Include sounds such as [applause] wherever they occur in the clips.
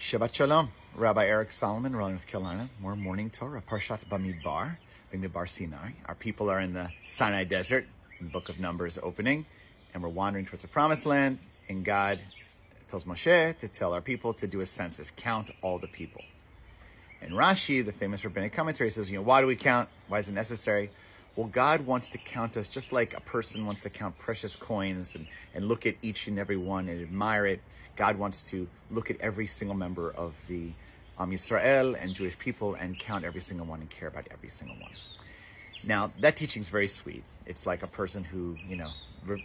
Shabbat Shalom, Rabbi Eric Solomon, Raleigh, North Carolina. More morning Torah, Parshat Bamidbar, Bamidbar Sinai. Our people are in the Sinai Desert, in the book of Numbers opening, and we're wandering towards the promised land, and God tells Moshe to tell our people to do a census, count all the people. And Rashi, the famous rabbinic commentary, says, you know, why do we count? Why is it necessary? Well, God wants to count us just like a person wants to count precious coins and, and look at each and every one and admire it. God wants to look at every single member of the um, Israel and Jewish people and count every single one and care about every single one. Now, that teaching is very sweet. It's like a person who, you know,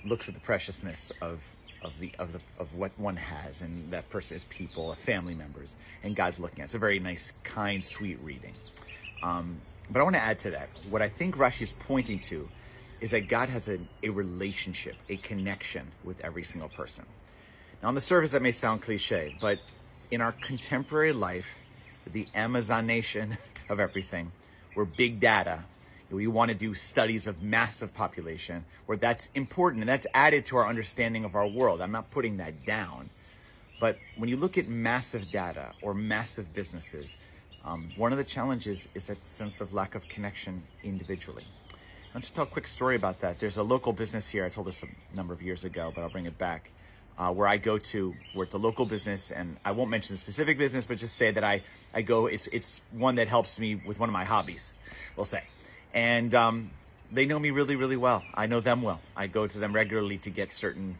looks at the preciousness of of the of the of what one has, and that person is people, family members, and God's looking at. It. It's a very nice, kind, sweet reading. Um, but I want to add to that. What I think Rashi is pointing to is that God has a, a relationship, a connection with every single person. Now, on the surface, that may sound cliche, but in our contemporary life, the Amazonation [laughs] of everything, we're big data, we want to do studies of massive population, where that's important and that's added to our understanding of our world. I'm not putting that down. But when you look at massive data or massive businesses, um, one of the challenges is that sense of lack of connection individually. I'll just tell a quick story about that. There's a local business here. I told this a number of years ago, but I'll bring it back. Uh, where I go to, where it's a local business, and I won't mention the specific business, but just say that I, I go, it's, it's one that helps me with one of my hobbies, we'll say. And um, they know me really, really well. I know them well. I go to them regularly to get certain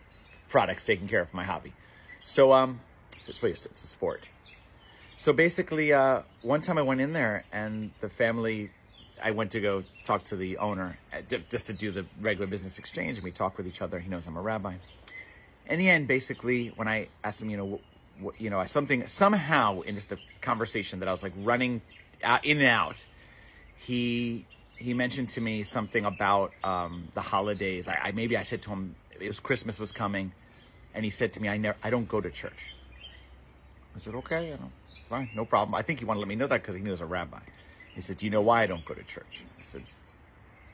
products taken care of for my hobby. So um, it's, it's a sport. So basically, uh, one time I went in there and the family, I went to go talk to the owner uh, just to do the regular business exchange and we talk with each other. He knows I'm a rabbi. In the end, basically, when I asked him, you know, what, you know, something, somehow in just a conversation that I was like running in and out, he, he mentioned to me something about um, the holidays. I, I, maybe I said to him, it was Christmas was coming. And he said to me, I never, I don't go to church. I said, okay, I don't Fine, no problem. I think he wanted to let me know that because he knew I was a rabbi. He said, do you know why I don't go to church? I said,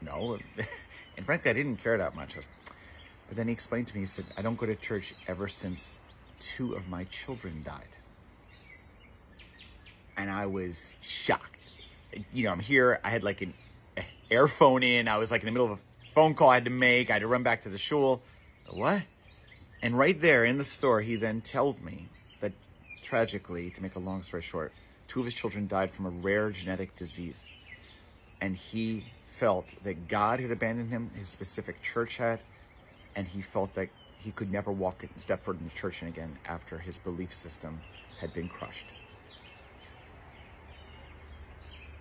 no. [laughs] and frankly, I didn't care that much. But then he explained to me, he said, I don't go to church ever since two of my children died. And I was shocked. You know, I'm here. I had like an earphone in. I was like in the middle of a phone call I had to make. I had to run back to the shul. What? And right there in the store, he then told me Tragically, to make a long story short, two of his children died from a rare genetic disease. And he felt that God had abandoned him, his specific church had, and he felt that he could never walk a step forward in the church again after his belief system had been crushed.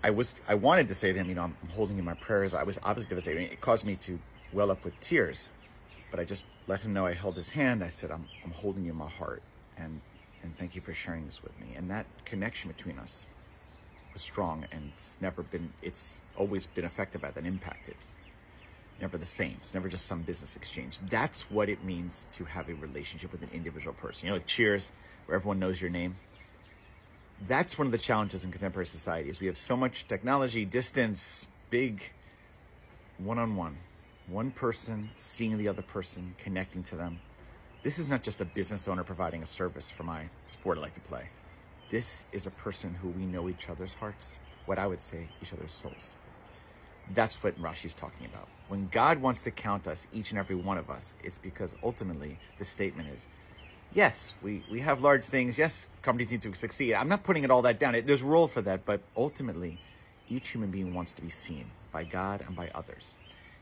I was, I wanted to say to him, you know, I'm, I'm holding in my prayers. I was obviously devastated. It caused me to well up with tears, but I just let him know I held his hand. I said, I'm, I'm holding you in my heart. And thank you for sharing this with me. And that connection between us was strong and it's never been, it's always been affected by that, impacted. Never the same. It's never just some business exchange. That's what it means to have a relationship with an individual person. You know, like cheers, where everyone knows your name. That's one of the challenges in contemporary society is we have so much technology, distance, big one-on-one. -on -one. One person seeing the other person, connecting to them this is not just a business owner providing a service for my sport I like to play. This is a person who we know each other's hearts, what I would say, each other's souls. That's what Rashi's talking about. When God wants to count us, each and every one of us, it's because ultimately the statement is, yes, we, we have large things. Yes, companies need to succeed. I'm not putting it all that down. It, there's a role for that, but ultimately, each human being wants to be seen by God and by others.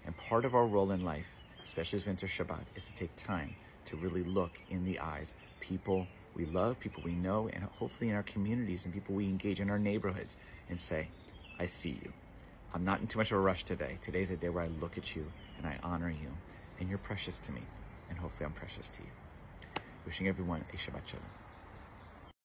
And part of our role in life, especially as winter Shabbat, is to take time to really look in the eyes people we love, people we know, and hopefully in our communities and people we engage in our neighborhoods and say, I see you. I'm not in too much of a rush today. Today's a day where I look at you and I honor you and you're precious to me and hopefully I'm precious to you. Wishing everyone a Shabbat Shalom.